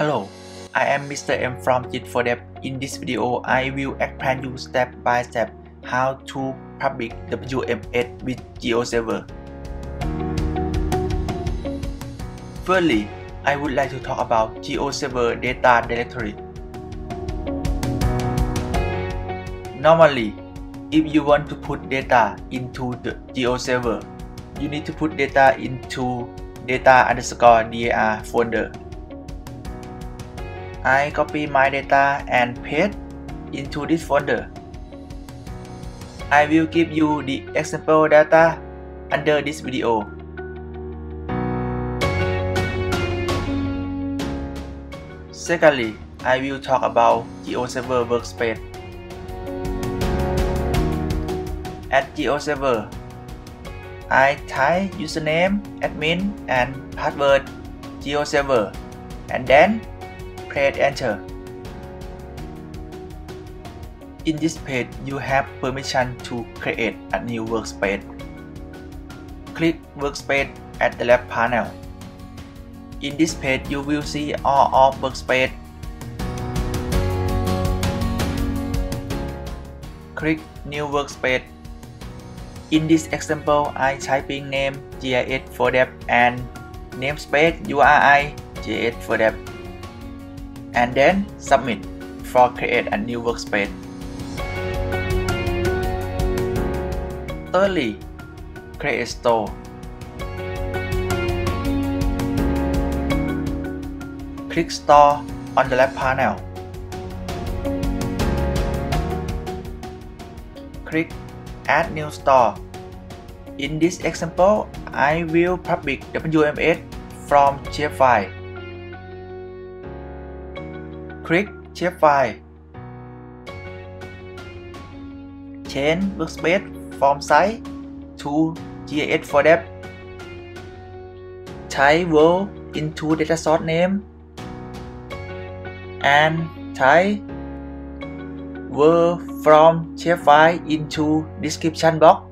Hello, I am Mr. M from GIS4Dev. In this video, I will explain you step by step how to public WMS with GeoServer. Firstly, I would like to talk about GeoServer data directory. Normally, if you want to put data into the GeoServer, you need to put data into data underscore dar folder. I copy my data and paste into this folder. I will give you the example data under this video. Secondly, I will talk about GeoServer workspace. At GeoServer, I type username, admin, and password GeoServer, and then press enter. In this page, you have permission to create a new workspace. Click Workspace at the left panel. In this page, you will see all of workspace. Click New Workspace. In this example, I typing name GIS for dev and namespace URI GIS for dev and then submit for create a new workspace. Thirdly, create a store. Click Store on the left panel. Click Add New Store. In this example, I will public WMS from shapefile. Click Shapefile. Change workspace from cite to GIS for dev. Type world into data source name and type word from shapefile into description box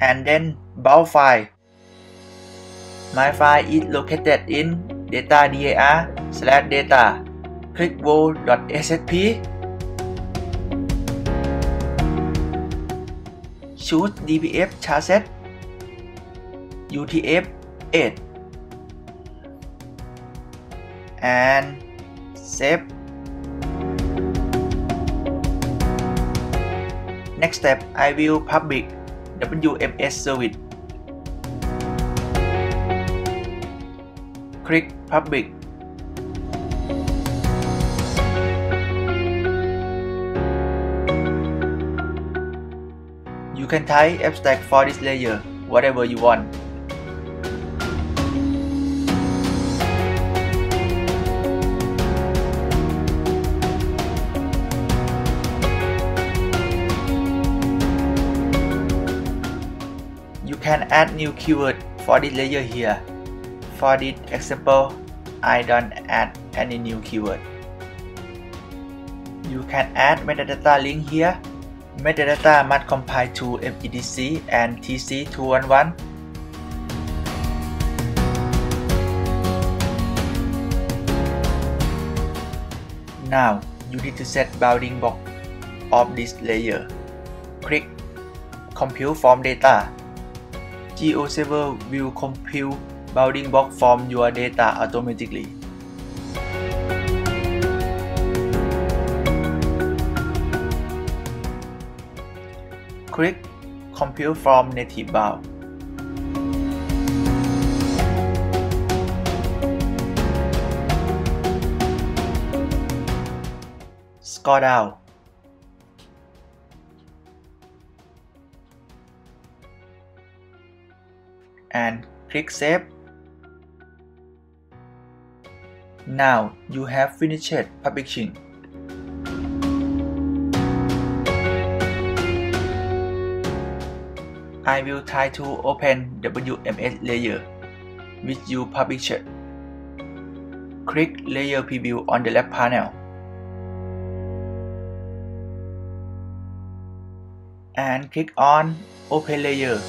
and then bound file. My file is located in data dar slash data clickwo.ssp choose dbf chassis utf 8 and save next step I will public WMS service click public You can type abstract for this layer, whatever you want. You can add new keyword for this layer here. For this example, I don't add any new keyword. You can add metadata link here Metadata must compile to FGDC and TC211. Now, you need to set bounding box of this layer. Click Compute Form Data. GeoServer will compute bounding box from your data automatically. click Compute from Native Bound. Scroll down. And click Save. Now you have finished publishing. I will try to open WMS layer which you published. Click Layer Preview on the left panel. And click on Open Layer.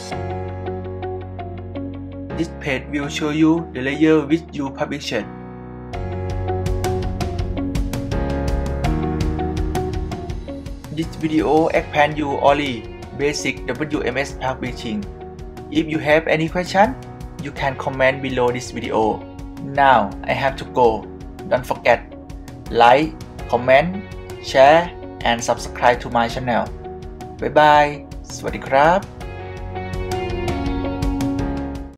This page will show you the layer which you published. This video explain you only basic WMS publishing. If you have any question, you can comment below this video. Now I have to go. Don't forget like, comment, share and subscribe to my channel. Bye bye สวัสดีครับ